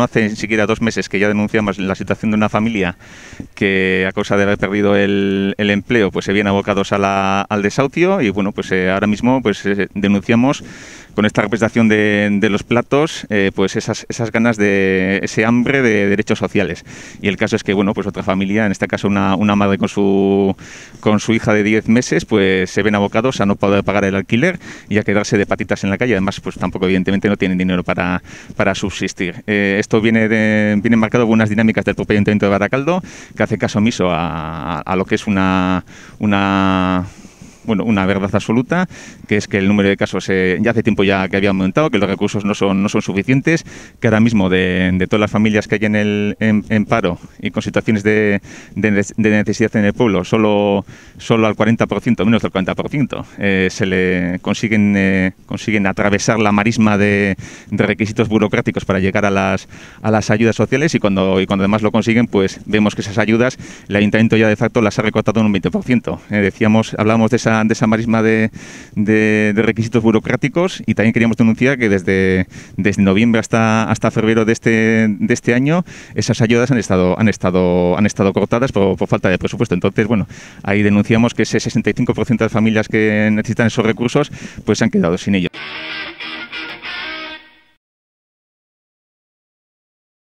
no hace ni siquiera dos meses que ya denunciamos la situación de una familia que a causa de haber perdido el, empleo, pues se vienen abocados al desahucio y bueno, pues ahora mismo pues denunciamos con esta representación de, los platos, eh, pues esas, esas ganas de ese hambre de derechos sociales. Y el caso es que, bueno, pues otra familia, en este caso una, una madre con su, con su hija de 10 meses, pues se ven abocados a no poder pagar el alquiler y a quedarse de patitas en la calle. Además, pues tampoco, evidentemente, no tienen dinero para, para subsistir. Eh, esto viene, de, viene marcado por unas dinámicas del propio Ayuntamiento de Baracaldo, que hace caso omiso a, a lo que es una, una bueno, una verdad absoluta, que es que el número de casos eh, ya hace tiempo ya que había aumentado, que los recursos no son, no son suficientes, que ahora mismo de, de todas las familias que hay en, el, en, paro y con situaciones de, de, necesidad en el pueblo, solo, solo al 40%, menos del 40%, eh, se le consiguen, eh, consiguen atravesar la marisma de, requisitos burocráticos para llegar a las, a las ayudas sociales y cuando, y cuando además lo consiguen, pues vemos que esas ayudas el ayuntamiento ya de facto las ha recortado en un 20%. decíamos, hablábamos de esa de esa marisma de, de, requisitos burocráticos y también queríamos denunciar que desde, desde noviembre hasta, hasta febrero de este, de este año esas ayudas han estado, han estado, han estado cortadas por, falta de presupuesto. Entonces, bueno, ahí denunciamos que ese 65% de familias que necesitan esos recursos pues se han quedado sin ellos.